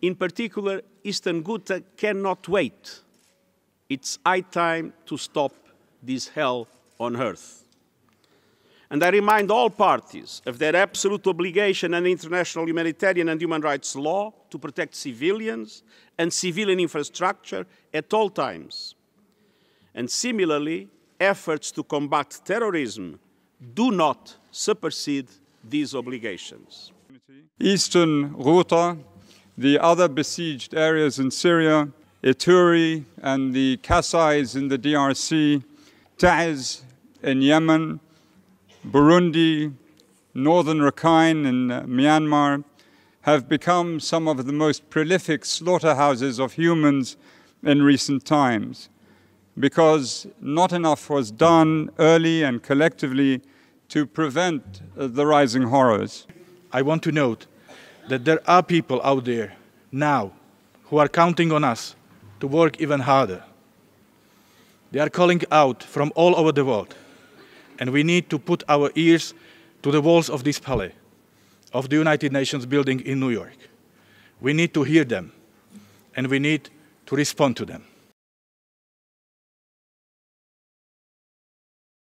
In particular, Eastern Ghouta cannot wait. It's high time to stop this hell on earth. And I remind all parties of their absolute obligation under international humanitarian and human rights law to protect civilians and civilian infrastructure at all times. And similarly, efforts to combat terrorism do not supersede these obligations. Eastern Ghouta, the other besieged areas in Syria, Ituri and the Kasais in the DRC, Taiz in Yemen, Burundi, northern Rakhine in uh, Myanmar, have become some of the most prolific slaughterhouses of humans in recent times because not enough was done early and collectively to prevent uh, the rising horrors. I want to note that there are people out there now who are counting on us to work even harder. They are calling out from all over the world, and we need to put our ears to the walls of this palace, of the United Nations building in New York. We need to hear them, and we need to respond to them.